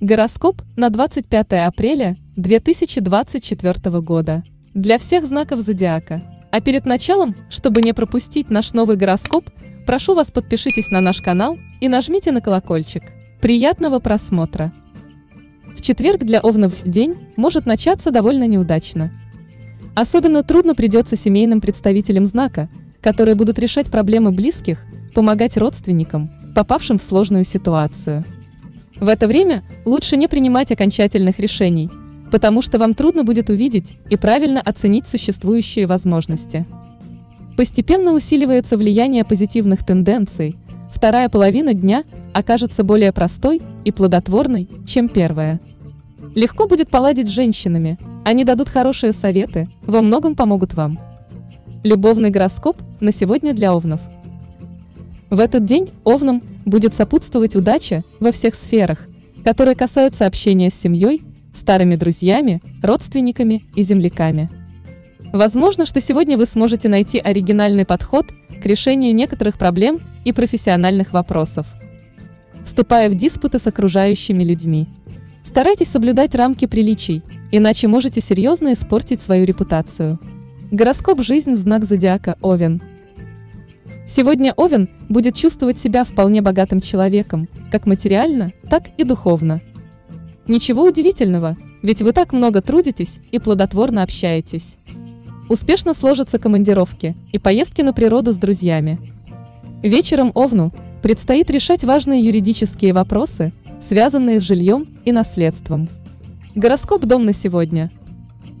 Гороскоп на 25 апреля 2024 года. Для всех знаков зодиака. А перед началом, чтобы не пропустить наш новый гороскоп, прошу вас подпишитесь на наш канал и нажмите на колокольчик. Приятного просмотра! В четверг для овнов день может начаться довольно неудачно. Особенно трудно придется семейным представителям знака, которые будут решать проблемы близких, помогать родственникам, попавшим в сложную ситуацию. В это время лучше не принимать окончательных решений, потому что вам трудно будет увидеть и правильно оценить существующие возможности. Постепенно усиливается влияние позитивных тенденций, вторая половина дня окажется более простой и плодотворной, чем первая. Легко будет поладить с женщинами, они дадут хорошие советы, во многом помогут вам. Любовный гороскоп на сегодня для овнов. В этот день овнам будет сопутствовать удача во всех сферах, которые касаются общения с семьей, старыми друзьями, родственниками и земляками. Возможно, что сегодня вы сможете найти оригинальный подход к решению некоторых проблем и профессиональных вопросов, вступая в диспуты с окружающими людьми. Старайтесь соблюдать рамки приличий, иначе можете серьезно испортить свою репутацию. Гороскоп «Жизнь» знак зодиака Овен – Сегодня Овен будет чувствовать себя вполне богатым человеком, как материально, так и духовно. Ничего удивительного, ведь вы так много трудитесь и плодотворно общаетесь. Успешно сложатся командировки и поездки на природу с друзьями. Вечером Овну предстоит решать важные юридические вопросы, связанные с жильем и наследством. Гороскоп «Дом» на сегодня.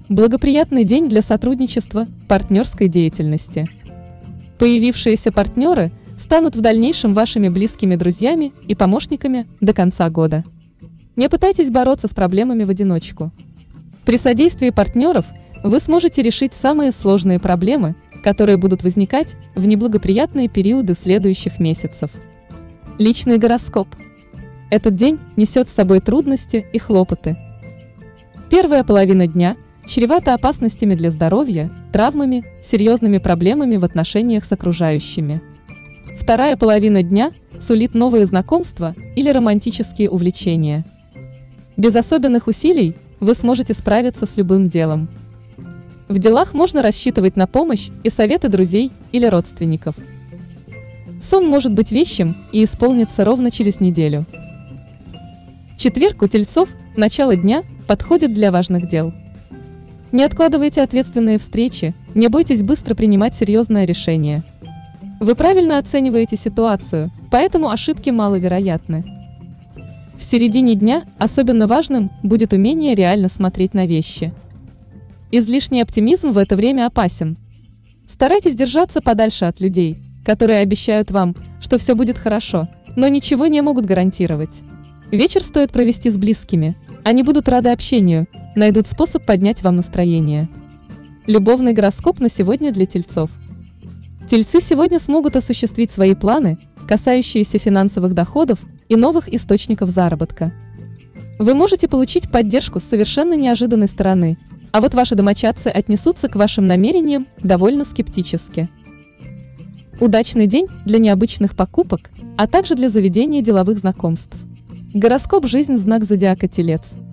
Благоприятный день для сотрудничества, партнерской деятельности – Появившиеся партнеры станут в дальнейшем вашими близкими друзьями и помощниками до конца года. Не пытайтесь бороться с проблемами в одиночку. При содействии партнеров вы сможете решить самые сложные проблемы, которые будут возникать в неблагоприятные периоды следующих месяцев. Личный гороскоп. Этот день несет с собой трудности и хлопоты. Первая половина дня – чревато опасностями для здоровья, травмами, серьезными проблемами в отношениях с окружающими. Вторая половина дня сулит новые знакомства или романтические увлечения. Без особенных усилий вы сможете справиться с любым делом. В делах можно рассчитывать на помощь и советы друзей или родственников. Сон может быть вещим и исполнится ровно через неделю. Четверг у тельцов, начало дня, подходит для важных дел – не откладывайте ответственные встречи, не бойтесь быстро принимать серьезное решение. Вы правильно оцениваете ситуацию, поэтому ошибки маловероятны. В середине дня особенно важным будет умение реально смотреть на вещи. Излишний оптимизм в это время опасен. Старайтесь держаться подальше от людей, которые обещают вам, что все будет хорошо, но ничего не могут гарантировать. Вечер стоит провести с близкими. Они будут рады общению, найдут способ поднять вам настроение. Любовный гороскоп на сегодня для тельцов. Тельцы сегодня смогут осуществить свои планы, касающиеся финансовых доходов и новых источников заработка. Вы можете получить поддержку с совершенно неожиданной стороны, а вот ваши домочадцы отнесутся к вашим намерениям довольно скептически. Удачный день для необычных покупок, а также для заведения деловых знакомств. Гороскоп «Жизнь» знак зодиака Телец –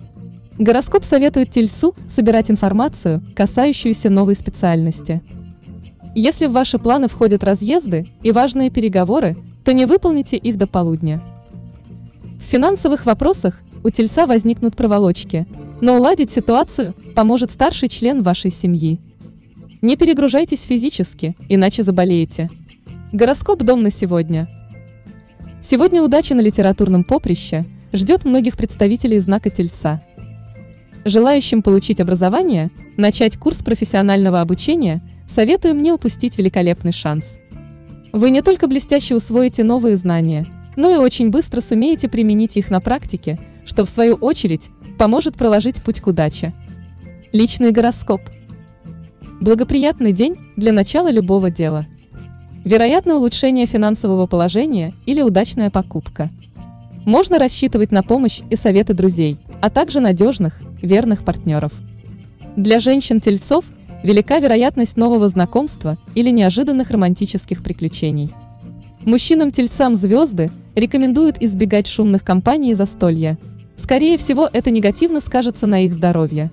Гороскоп советует тельцу собирать информацию, касающуюся новой специальности. Если в ваши планы входят разъезды и важные переговоры, то не выполните их до полудня. В финансовых вопросах у тельца возникнут проволочки, но уладить ситуацию поможет старший член вашей семьи. Не перегружайтесь физически, иначе заболеете. Гороскоп «Дом» на сегодня. Сегодня удача на литературном поприще ждет многих представителей знака Тельца – Желающим получить образование, начать курс профессионального обучения, советуем не упустить великолепный шанс. Вы не только блестяще усвоите новые знания, но и очень быстро сумеете применить их на практике, что в свою очередь поможет проложить путь к удаче. Личный гороскоп. Благоприятный день для начала любого дела. Вероятно улучшение финансового положения или удачная покупка. Можно рассчитывать на помощь и советы друзей, а также надежных, верных партнеров. Для женщин-тельцов велика вероятность нового знакомства или неожиданных романтических приключений. Мужчинам-тельцам звезды рекомендуют избегать шумных компаний и застолья. Скорее всего, это негативно скажется на их здоровье.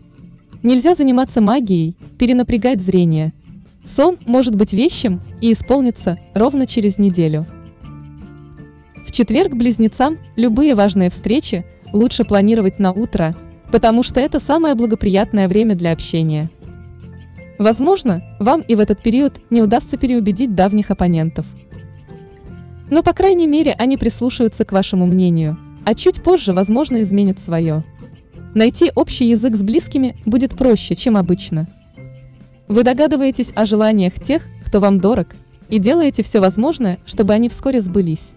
Нельзя заниматься магией, перенапрягать зрение. Сон может быть вещим и исполнится ровно через неделю. В четверг близнецам любые важные встречи лучше планировать на утро, потому что это самое благоприятное время для общения. Возможно, вам и в этот период не удастся переубедить давних оппонентов. Но, по крайней мере, они прислушаются к вашему мнению, а чуть позже, возможно, изменят свое. Найти общий язык с близкими будет проще, чем обычно. Вы догадываетесь о желаниях тех, кто вам дорог, и делаете все возможное, чтобы они вскоре сбылись.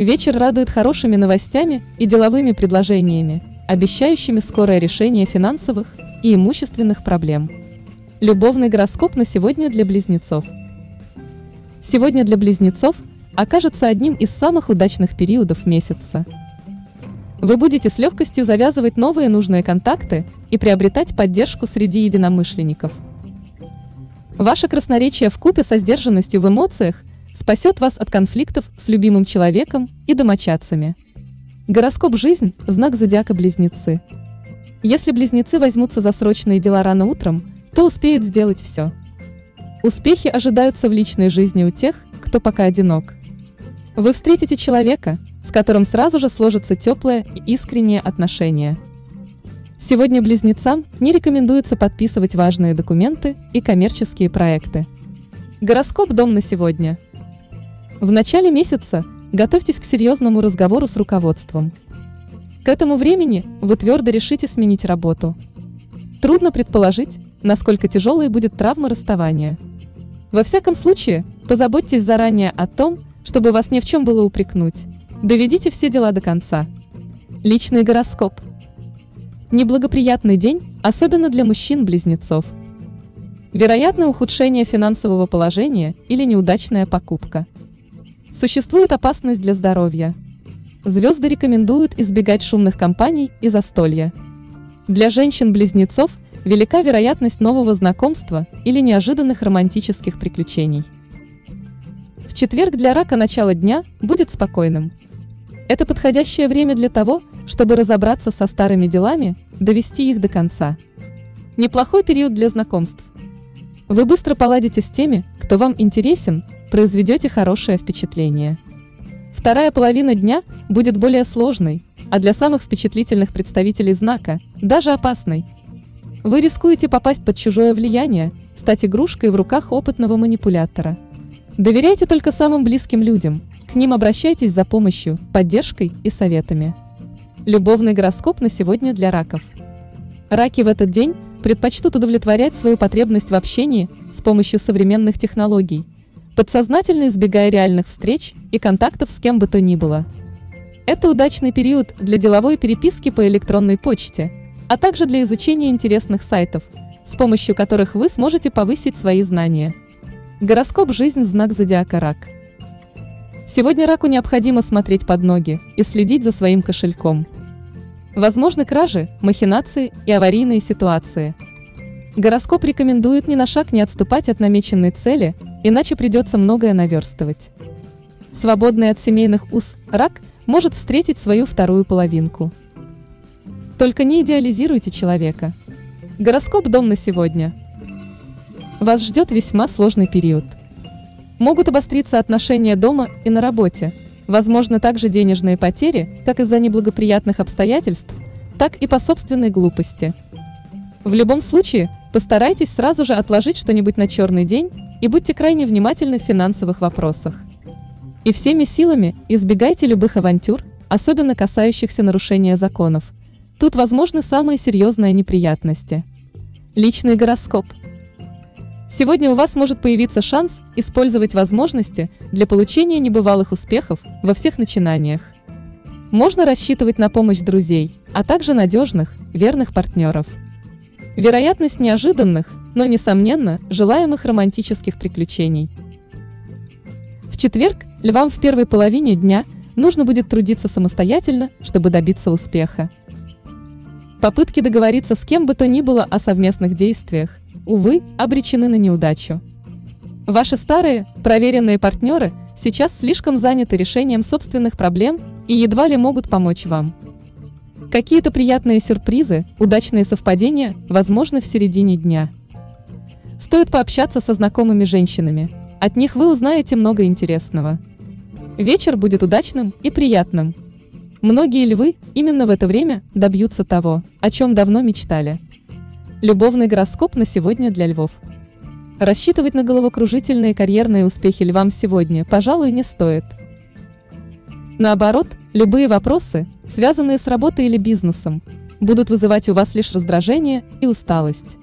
Вечер радует хорошими новостями и деловыми предложениями, обещающими скорое решение финансовых и имущественных проблем. Любовный гороскоп на сегодня для близнецов. Сегодня для близнецов окажется одним из самых удачных периодов месяца. Вы будете с легкостью завязывать новые нужные контакты и приобретать поддержку среди единомышленников. Ваше красноречие в купе со сдержанностью в эмоциях спасет вас от конфликтов с любимым человеком и домочадцами. Гороскоп «Жизнь» – знак зодиака Близнецы. Если близнецы возьмутся за срочные дела рано утром, то успеют сделать все. Успехи ожидаются в личной жизни у тех, кто пока одинок. Вы встретите человека, с которым сразу же сложатся теплые и искренние отношения. Сегодня близнецам не рекомендуется подписывать важные документы и коммерческие проекты. Гороскоп «Дом на сегодня». В начале месяца готовьтесь к серьезному разговору с руководством. К этому времени вы твердо решите сменить работу. Трудно предположить, насколько тяжелой будет травма расставания. Во всяком случае, позаботьтесь заранее о том, чтобы вас ни в чем было упрекнуть. Доведите все дела до конца. Личный гороскоп. Неблагоприятный день, особенно для мужчин-близнецов. Вероятно ухудшение финансового положения или неудачная покупка. Существует опасность для здоровья. Звезды рекомендуют избегать шумных компаний и застолья. Для женщин-близнецов велика вероятность нового знакомства или неожиданных романтических приключений. В четверг для рака начало дня будет спокойным. Это подходящее время для того, чтобы разобраться со старыми делами, довести их до конца. Неплохой период для знакомств. Вы быстро поладите с теми, кто вам интересен, произведете хорошее впечатление. Вторая половина дня будет более сложной, а для самых впечатлительных представителей знака – даже опасной. Вы рискуете попасть под чужое влияние, стать игрушкой в руках опытного манипулятора. Доверяйте только самым близким людям, к ним обращайтесь за помощью, поддержкой и советами. Любовный гороскоп на сегодня для раков. Раки в этот день предпочтут удовлетворять свою потребность в общении с помощью современных технологий, подсознательно избегая реальных встреч и контактов с кем бы то ни было. Это удачный период для деловой переписки по электронной почте, а также для изучения интересных сайтов, с помощью которых вы сможете повысить свои знания. Гороскоп «Жизнь. Знак зодиака Рак». Сегодня раку необходимо смотреть под ноги и следить за своим кошельком. Возможны кражи, махинации и аварийные ситуации. Гороскоп рекомендует ни на шаг не отступать от намеченной цели, иначе придется многое наверстывать. Свободный от семейных уз рак может встретить свою вторую половинку. Только не идеализируйте человека. Гороскоп «Дом на сегодня». Вас ждет весьма сложный период. Могут обостриться отношения дома и на работе, возможно также денежные потери, как из-за неблагоприятных обстоятельств, так и по собственной глупости. В любом случае, постарайтесь сразу же отложить что-нибудь на черный день и будьте крайне внимательны в финансовых вопросах. И всеми силами избегайте любых авантюр, особенно касающихся нарушения законов. Тут возможны самые серьезные неприятности. Личный гороскоп – Сегодня у вас может появиться шанс использовать возможности для получения небывалых успехов во всех начинаниях. Можно рассчитывать на помощь друзей, а также надежных, верных партнеров. Вероятность неожиданных, но, несомненно, желаемых романтических приключений. В четверг львам в первой половине дня нужно будет трудиться самостоятельно, чтобы добиться успеха. Попытки договориться с кем бы то ни было о совместных действиях увы, обречены на неудачу. Ваши старые, проверенные партнеры сейчас слишком заняты решением собственных проблем и едва ли могут помочь вам. Какие-то приятные сюрпризы, удачные совпадения возможны в середине дня. Стоит пообщаться со знакомыми женщинами. От них вы узнаете много интересного. Вечер будет удачным и приятным. Многие львы именно в это время добьются того, о чем давно мечтали. Любовный гороскоп на сегодня для львов. Рассчитывать на головокружительные карьерные успехи львам сегодня, пожалуй, не стоит. Наоборот, любые вопросы, связанные с работой или бизнесом, будут вызывать у вас лишь раздражение и усталость.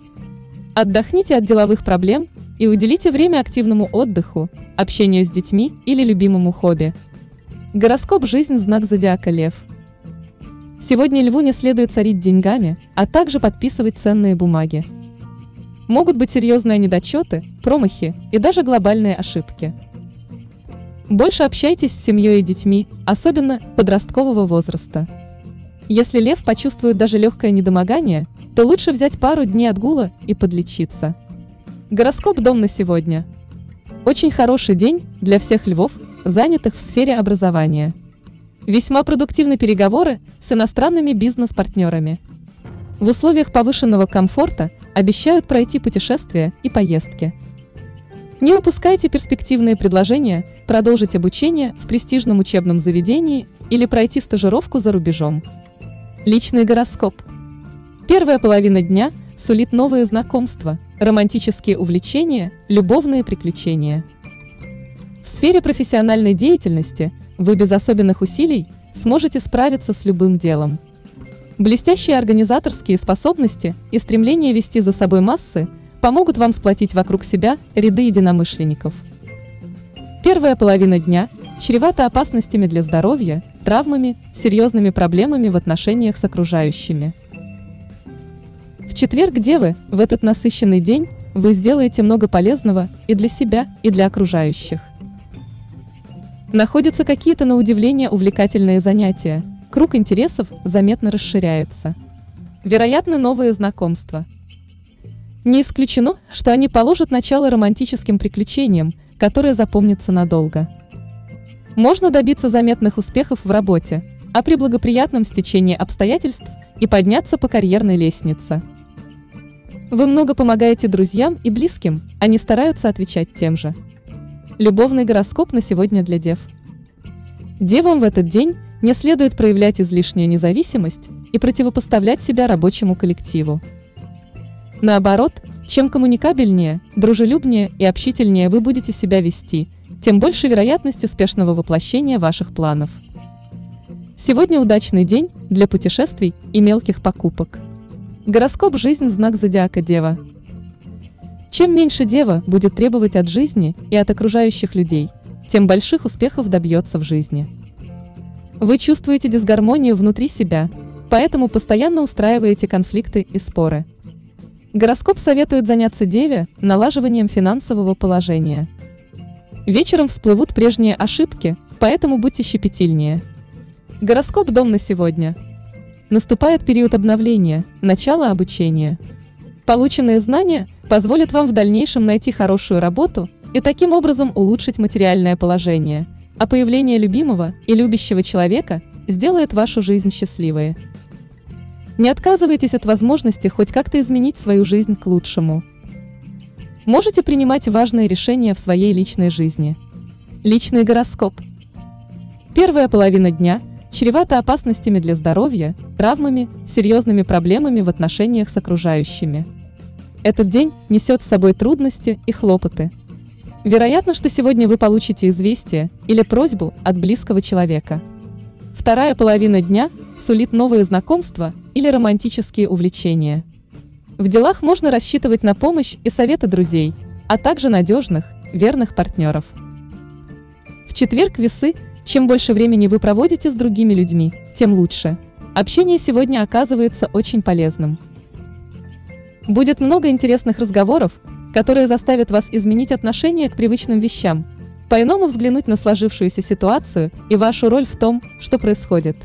Отдохните от деловых проблем и уделите время активному отдыху, общению с детьми или любимому хобби. Гороскоп «Жизнь» знак зодиака Лев. Сегодня льву не следует царить деньгами, а также подписывать ценные бумаги. Могут быть серьезные недочеты, промахи и даже глобальные ошибки. Больше общайтесь с семьей и детьми, особенно подросткового возраста. Если лев почувствует даже легкое недомогание, то лучше взять пару дней отгула и подлечиться. Гороскоп «Дом» на сегодня. Очень хороший день для всех львов, занятых в сфере образования. Весьма продуктивны переговоры с иностранными бизнес-партнерами. В условиях повышенного комфорта обещают пройти путешествия и поездки. Не упускайте перспективные предложения продолжить обучение в престижном учебном заведении или пройти стажировку за рубежом. Личный гороскоп. Первая половина дня сулит новые знакомства, романтические увлечения, любовные приключения. В сфере профессиональной деятельности вы без особенных усилий сможете справиться с любым делом. Блестящие организаторские способности и стремление вести за собой массы помогут вам сплотить вокруг себя ряды единомышленников. Первая половина дня чревата опасностями для здоровья, травмами, серьезными проблемами в отношениях с окружающими. В четверг, Девы, в этот насыщенный день вы сделаете много полезного и для себя, и для окружающих. Находятся какие-то на удивление увлекательные занятия, круг интересов заметно расширяется. Вероятно, новые знакомства. Не исключено, что они положат начало романтическим приключениям, которые запомнятся надолго. Можно добиться заметных успехов в работе, а при благоприятном стечении обстоятельств и подняться по карьерной лестнице. Вы много помогаете друзьям и близким, они стараются отвечать тем же. Любовный гороскоп на сегодня для дев. Девам в этот день не следует проявлять излишнюю независимость и противопоставлять себя рабочему коллективу. Наоборот, чем коммуникабельнее, дружелюбнее и общительнее вы будете себя вести, тем больше вероятность успешного воплощения ваших планов. Сегодня удачный день для путешествий и мелких покупок. Гороскоп «Жизнь» знак зодиака Дева. Чем меньше Дева будет требовать от жизни и от окружающих людей, тем больших успехов добьется в жизни. Вы чувствуете дисгармонию внутри себя, поэтому постоянно устраиваете конфликты и споры. Гороскоп советует заняться Деве налаживанием финансового положения. Вечером всплывут прежние ошибки, поэтому будьте щепетильнее. Гороскоп «Дом» на сегодня – Наступает период обновления, начало обучения. Полученные знания позволят вам в дальнейшем найти хорошую работу и таким образом улучшить материальное положение, а появление любимого и любящего человека сделает вашу жизнь счастливой. Не отказывайтесь от возможности хоть как-то изменить свою жизнь к лучшему. Можете принимать важные решения в своей личной жизни. Личный гороскоп. Первая половина дня – чревато опасностями для здоровья, травмами, серьезными проблемами в отношениях с окружающими. Этот день несет с собой трудности и хлопоты. Вероятно, что сегодня вы получите известие или просьбу от близкого человека. Вторая половина дня сулит новые знакомства или романтические увлечения. В делах можно рассчитывать на помощь и советы друзей, а также надежных, верных партнеров. В четверг весы чем больше времени вы проводите с другими людьми, тем лучше. Общение сегодня оказывается очень полезным. Будет много интересных разговоров, которые заставят вас изменить отношение к привычным вещам, по-иному взглянуть на сложившуюся ситуацию и вашу роль в том, что происходит.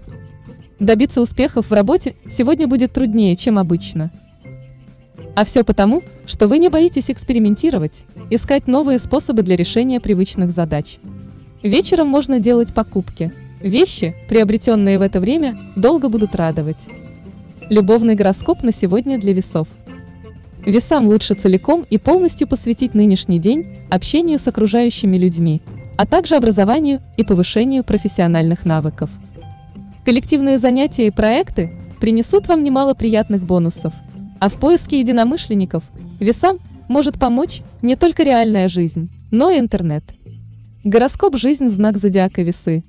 Добиться успехов в работе сегодня будет труднее, чем обычно. А все потому, что вы не боитесь экспериментировать, искать новые способы для решения привычных задач. Вечером можно делать покупки, Вещи, приобретенные в это время, долго будут радовать. Любовный гороскоп на сегодня для весов. Весам лучше целиком и полностью посвятить нынешний день общению с окружающими людьми, а также образованию и повышению профессиональных навыков. Коллективные занятия и проекты принесут вам немало приятных бонусов, а в поиске единомышленников весам может помочь не только реальная жизнь, но и интернет. Гороскоп «Жизнь» – знак зодиака весы.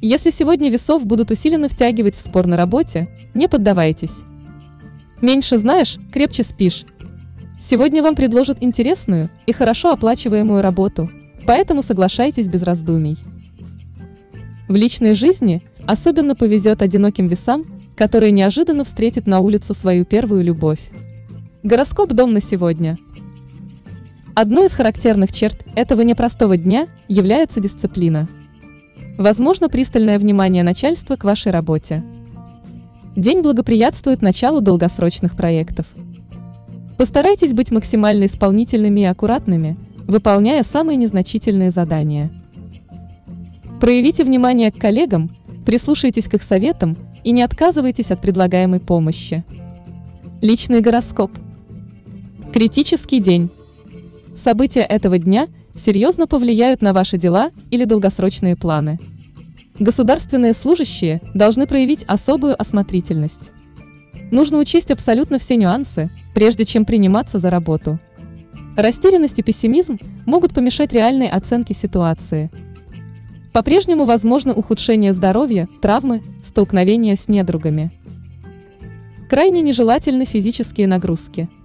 Если сегодня весов будут усиленно втягивать в спор на работе, не поддавайтесь. Меньше знаешь, крепче спишь. Сегодня вам предложат интересную и хорошо оплачиваемую работу, поэтому соглашайтесь без раздумий. В личной жизни особенно повезет одиноким весам, которые неожиданно встретят на улицу свою первую любовь. Гороскоп «Дом» на сегодня – Одной из характерных черт этого непростого дня является дисциплина. Возможно пристальное внимание начальства к вашей работе. День благоприятствует началу долгосрочных проектов. Постарайтесь быть максимально исполнительными и аккуратными, выполняя самые незначительные задания. Проявите внимание к коллегам, прислушайтесь к их советам и не отказывайтесь от предлагаемой помощи. Личный гороскоп. Критический день. События этого дня серьезно повлияют на ваши дела или долгосрочные планы. Государственные служащие должны проявить особую осмотрительность. Нужно учесть абсолютно все нюансы, прежде чем приниматься за работу. Растерянность и пессимизм могут помешать реальной оценке ситуации. По-прежнему возможно ухудшение здоровья, травмы, столкновения с недругами. Крайне нежелательны физические нагрузки –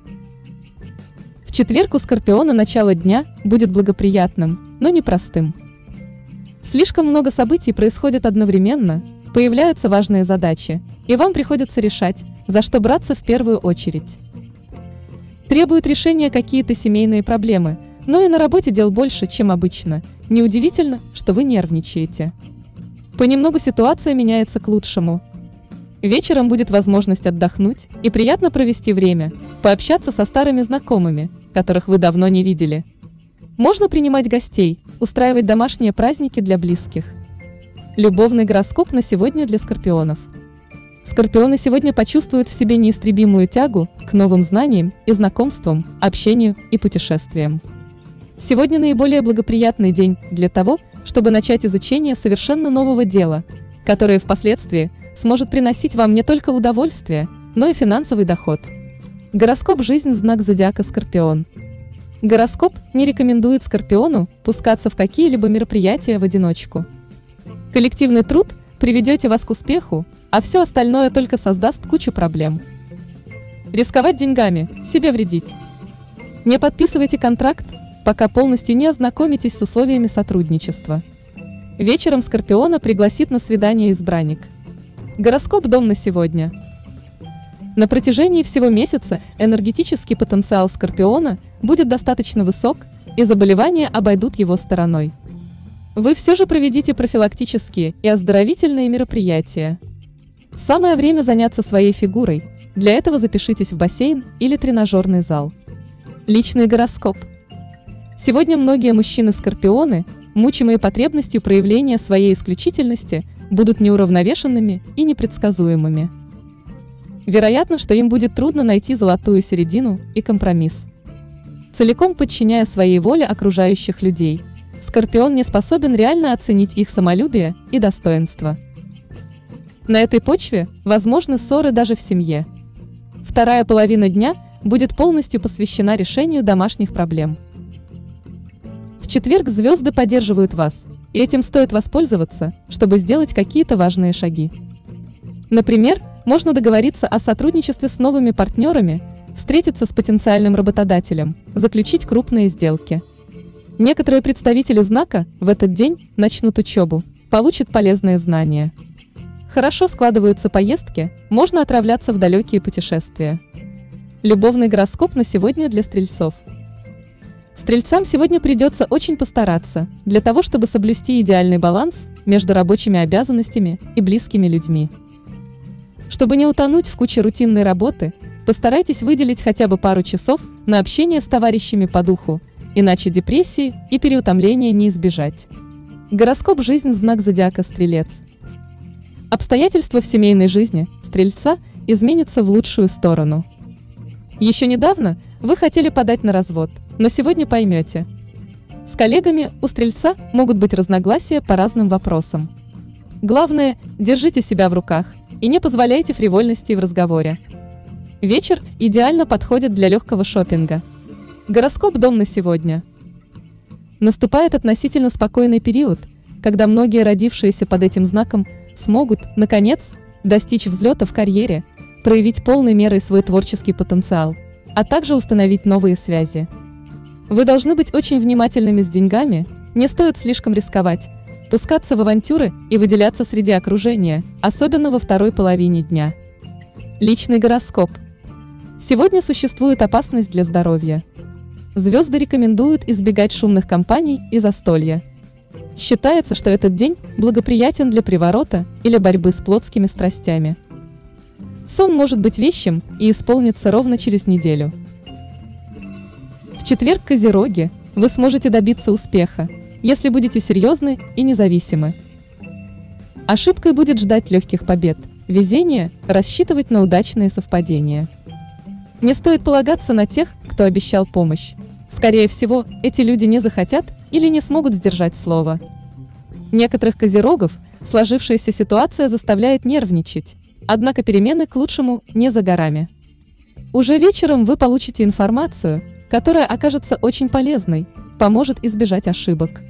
в четверг у Скорпиона начало дня будет благоприятным, но непростым. Слишком много событий происходит одновременно, появляются важные задачи, и вам приходится решать, за что браться в первую очередь. Требуют решения какие-то семейные проблемы, но и на работе дел больше, чем обычно. Неудивительно, что вы нервничаете. Понемногу ситуация меняется к лучшему. Вечером будет возможность отдохнуть и приятно провести время, пообщаться со старыми знакомыми, которых вы давно не видели. Можно принимать гостей, устраивать домашние праздники для близких. Любовный гороскоп на сегодня для скорпионов. Скорпионы сегодня почувствуют в себе неистребимую тягу к новым знаниям и знакомствам, общению и путешествиям. Сегодня наиболее благоприятный день для того, чтобы начать изучение совершенно нового дела, которое впоследствии сможет приносить вам не только удовольствие, но и финансовый доход. Гороскоп «Жизнь» – знак зодиака Скорпион. Гороскоп не рекомендует Скорпиону пускаться в какие-либо мероприятия в одиночку. Коллективный труд приведете вас к успеху, а все остальное только создаст кучу проблем. Рисковать деньгами, себе вредить. Не подписывайте контракт, пока полностью не ознакомитесь с условиями сотрудничества. Вечером Скорпиона пригласит на свидание избранник. Гороскоп «Дом» на сегодня – на протяжении всего месяца энергетический потенциал Скорпиона будет достаточно высок, и заболевания обойдут его стороной. Вы все же проведите профилактические и оздоровительные мероприятия. Самое время заняться своей фигурой. Для этого запишитесь в бассейн или тренажерный зал. Личный гороскоп. Сегодня многие мужчины-скорпионы, мучимые потребностью проявления своей исключительности, будут неуравновешенными и непредсказуемыми. Вероятно, что им будет трудно найти золотую середину и компромисс. Целиком подчиняя своей воле окружающих людей, Скорпион не способен реально оценить их самолюбие и достоинство. На этой почве возможны ссоры даже в семье. Вторая половина дня будет полностью посвящена решению домашних проблем. В четверг звезды поддерживают вас, и этим стоит воспользоваться, чтобы сделать какие-то важные шаги. Например, можно договориться о сотрудничестве с новыми партнерами, встретиться с потенциальным работодателем, заключить крупные сделки. Некоторые представители знака в этот день начнут учебу, получат полезные знания. Хорошо складываются поездки, можно отправляться в далекие путешествия. Любовный гороскоп на сегодня для стрельцов. Стрельцам сегодня придется очень постараться для того, чтобы соблюсти идеальный баланс между рабочими обязанностями и близкими людьми. Чтобы не утонуть в куче рутинной работы, постарайтесь выделить хотя бы пару часов на общение с товарищами по духу, иначе депрессии и переутомления не избежать. Гороскоп «Жизнь» знак зодиака Стрелец. Обстоятельства в семейной жизни стрельца изменятся в лучшую сторону. Еще недавно вы хотели подать на развод, но сегодня поймете. С коллегами у стрельца могут быть разногласия по разным вопросам. Главное, держите себя в руках и не позволяйте фривольности в разговоре. Вечер идеально подходит для легкого шопинга. Гороскоп «Дом на сегодня». Наступает относительно спокойный период, когда многие родившиеся под этим знаком смогут, наконец, достичь взлета в карьере, проявить полной мерой свой творческий потенциал, а также установить новые связи. Вы должны быть очень внимательными с деньгами, не стоит слишком рисковать, пускаться в авантюры и выделяться среди окружения, особенно во второй половине дня. Личный гороскоп. Сегодня существует опасность для здоровья. Звезды рекомендуют избегать шумных компаний и застолья. Считается, что этот день благоприятен для приворота или борьбы с плотскими страстями. Сон может быть вещим и исполнится ровно через неделю. В четверг Козероги вы сможете добиться успеха, если будете серьезны и независимы. Ошибкой будет ждать легких побед, везение – рассчитывать на удачные совпадения. Не стоит полагаться на тех, кто обещал помощь. Скорее всего, эти люди не захотят или не смогут сдержать слово. Некоторых козерогов сложившаяся ситуация заставляет нервничать, однако перемены к лучшему не за горами. Уже вечером вы получите информацию, которая окажется очень полезной, поможет избежать ошибок.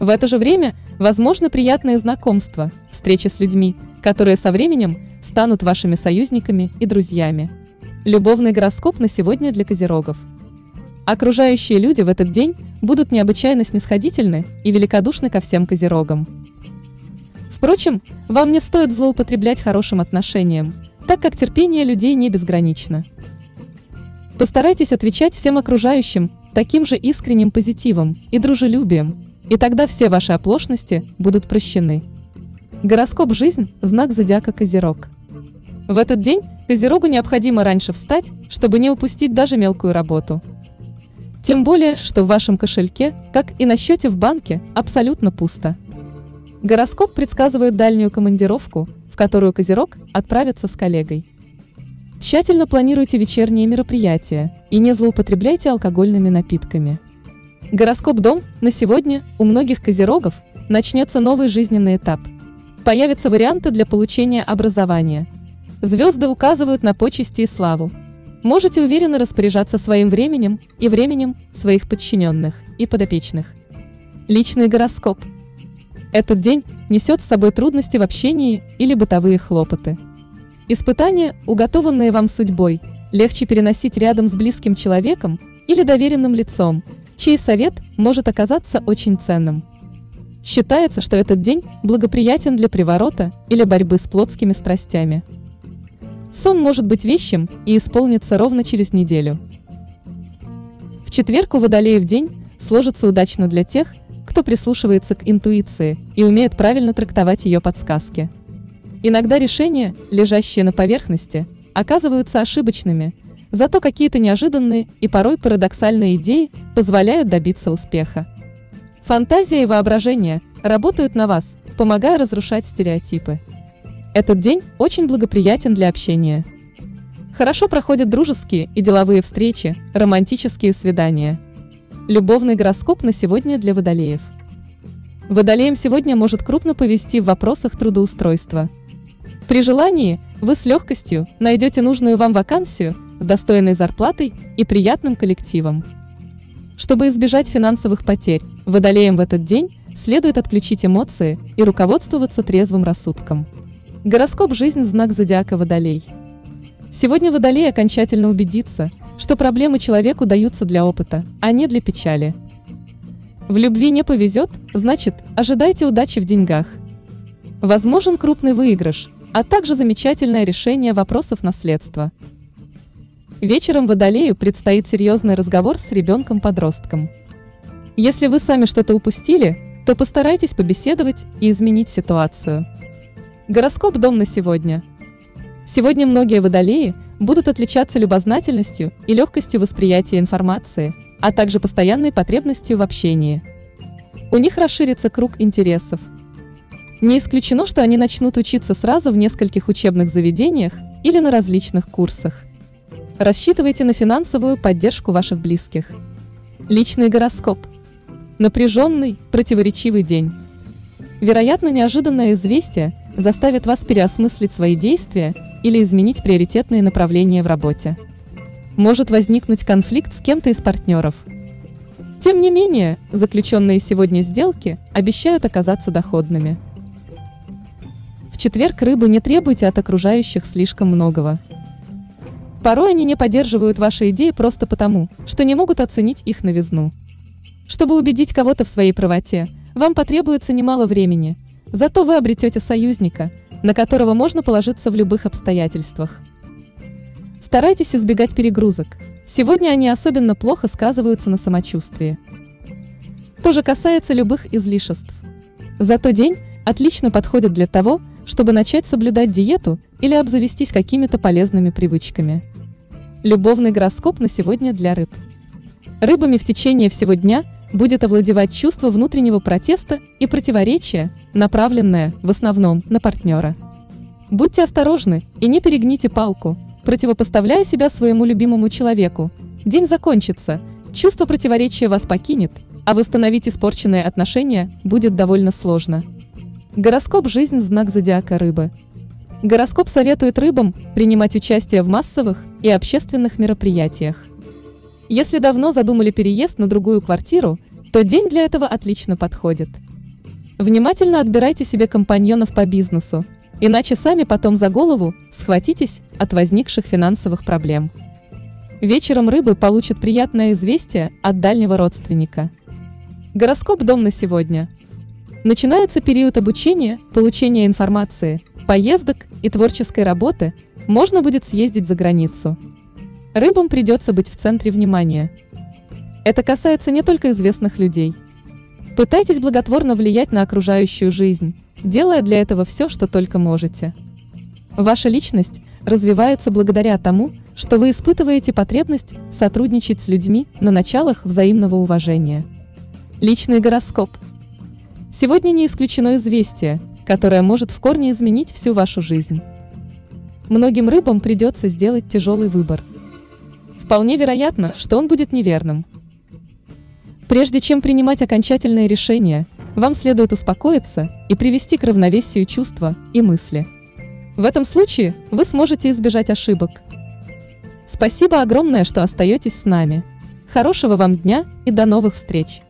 В это же время возможно приятные знакомства, встречи с людьми, которые со временем станут вашими союзниками и друзьями. Любовный гороскоп на сегодня для козерогов. Окружающие люди в этот день будут необычайно снисходительны и великодушны ко всем козерогам. Впрочем, вам не стоит злоупотреблять хорошим отношением, так как терпение людей не безгранично. Постарайтесь отвечать всем окружающим таким же искренним позитивом и дружелюбием, и тогда все ваши оплошности будут прощены. Гороскоп «Жизнь» – знак зодиака Козерог. В этот день Козерогу необходимо раньше встать, чтобы не упустить даже мелкую работу. Тем более, что в вашем кошельке, как и на счете в банке, абсолютно пусто. Гороскоп предсказывает дальнюю командировку, в которую Козерог отправится с коллегой. Тщательно планируйте вечерние мероприятия и не злоупотребляйте алкогольными напитками. Гороскоп «Дом» на сегодня у многих козерогов начнется новый жизненный этап. Появятся варианты для получения образования. Звезды указывают на почести и славу. Можете уверенно распоряжаться своим временем и временем своих подчиненных и подопечных. Личный гороскоп. Этот день несет с собой трудности в общении или бытовые хлопоты. Испытания, уготованные вам судьбой, легче переносить рядом с близким человеком или доверенным лицом – чей совет может оказаться очень ценным. Считается, что этот день благоприятен для приворота или борьбы с плотскими страстями. Сон может быть вещим и исполнится ровно через неделю. В четверг у Водолеев день сложится удачно для тех, кто прислушивается к интуиции и умеет правильно трактовать ее подсказки. Иногда решения, лежащие на поверхности, оказываются ошибочными – Зато какие-то неожиданные и порой парадоксальные идеи позволяют добиться успеха. Фантазия и воображение работают на вас, помогая разрушать стереотипы. Этот день очень благоприятен для общения. Хорошо проходят дружеские и деловые встречи, романтические свидания. Любовный гороскоп на сегодня для водолеев. Водолеям сегодня может крупно повести в вопросах трудоустройства. При желании вы с легкостью найдете нужную вам вакансию с достойной зарплатой и приятным коллективом. Чтобы избежать финансовых потерь, водолеям в этот день следует отключить эмоции и руководствоваться трезвым рассудком. Гороскоп «Жизнь» – знак зодиака Водолей. Сегодня Водолей окончательно убедится, что проблемы человеку даются для опыта, а не для печали. В любви не повезет, значит, ожидайте удачи в деньгах. Возможен крупный выигрыш, а также замечательное решение вопросов наследства. Вечером Водолею предстоит серьезный разговор с ребенком-подростком. Если вы сами что-то упустили, то постарайтесь побеседовать и изменить ситуацию. Гороскоп «Дом» на сегодня. Сегодня многие водолеи будут отличаться любознательностью и легкостью восприятия информации, а также постоянной потребностью в общении. У них расширится круг интересов. Не исключено, что они начнут учиться сразу в нескольких учебных заведениях или на различных курсах. Рассчитывайте на финансовую поддержку ваших близких. Личный гороскоп. Напряженный, противоречивый день. Вероятно, неожиданное известие заставит вас переосмыслить свои действия или изменить приоритетные направления в работе. Может возникнуть конфликт с кем-то из партнеров. Тем не менее, заключенные сегодня сделки обещают оказаться доходными. В четверг рыбы не требуйте от окружающих слишком многого. Порой они не поддерживают ваши идеи просто потому, что не могут оценить их новизну. Чтобы убедить кого-то в своей правоте, вам потребуется немало времени, зато вы обретете союзника, на которого можно положиться в любых обстоятельствах. Старайтесь избегать перегрузок. Сегодня они особенно плохо сказываются на самочувствии. То же касается любых излишеств. Зато день отлично подходит для того, чтобы начать соблюдать диету или обзавестись какими-то полезными привычками. Любовный гороскоп на сегодня для рыб. Рыбами в течение всего дня будет овладевать чувство внутреннего протеста и противоречия, направленное, в основном, на партнера. Будьте осторожны и не перегните палку, противопоставляя себя своему любимому человеку. День закончится, чувство противоречия вас покинет, а восстановить испорченные отношения будет довольно сложно. Гороскоп «Жизнь» – знак зодиака рыбы. Гороскоп советует рыбам принимать участие в массовых и общественных мероприятиях. Если давно задумали переезд на другую квартиру, то день для этого отлично подходит. Внимательно отбирайте себе компаньонов по бизнесу, иначе сами потом за голову схватитесь от возникших финансовых проблем. Вечером рыбы получат приятное известие от дальнего родственника. Гороскоп «Дом» на сегодня – Начинается период обучения, получения информации, поездок и творческой работы, можно будет съездить за границу. Рыбам придется быть в центре внимания. Это касается не только известных людей. Пытайтесь благотворно влиять на окружающую жизнь, делая для этого все, что только можете. Ваша личность развивается благодаря тому, что вы испытываете потребность сотрудничать с людьми на началах взаимного уважения. Личный гороскоп – Сегодня не исключено известие, которое может в корне изменить всю вашу жизнь. Многим рыбам придется сделать тяжелый выбор. Вполне вероятно, что он будет неверным. Прежде чем принимать окончательное решение, вам следует успокоиться и привести к равновесию чувства и мысли. В этом случае вы сможете избежать ошибок. Спасибо огромное, что остаетесь с нами. Хорошего вам дня и до новых встреч!